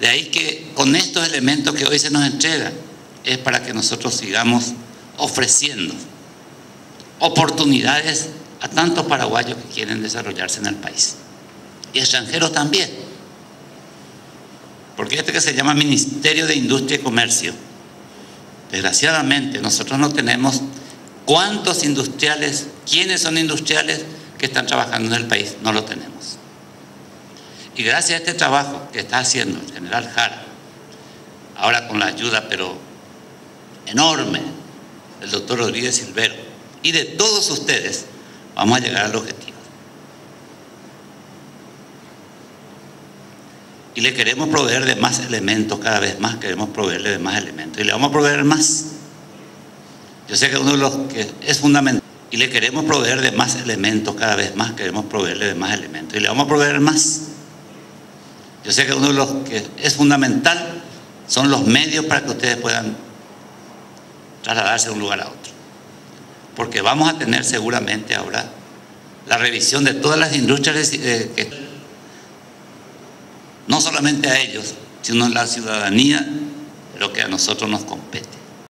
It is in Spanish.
De ahí que con estos elementos que hoy se nos entregan es para que nosotros sigamos ofreciendo oportunidades a tantos paraguayos que quieren desarrollarse en el país. Y extranjeros también. Porque este que se llama Ministerio de Industria y Comercio, desgraciadamente nosotros no tenemos cuántos industriales, quiénes son industriales que están trabajando en el país, no lo tenemos. Y gracias a este trabajo que está haciendo el general Jara, ahora con la ayuda pero enorme del doctor Rodríguez Silvero y de todos ustedes, vamos a llegar al objetivo. Y le queremos proveer de más elementos, cada vez más queremos proveerle de más elementos. Y le vamos a proveer más. Yo sé que uno de los que es fundamental. Y le queremos proveer de más elementos, cada vez más queremos proveerle de más elementos. Y le vamos a proveer más. Yo sé que uno de los que es fundamental son los medios para que ustedes puedan trasladarse de un lugar a otro. Porque vamos a tener seguramente ahora la revisión de todas las industrias eh, no solamente a ellos, sino a la ciudadanía, lo que a nosotros nos compete.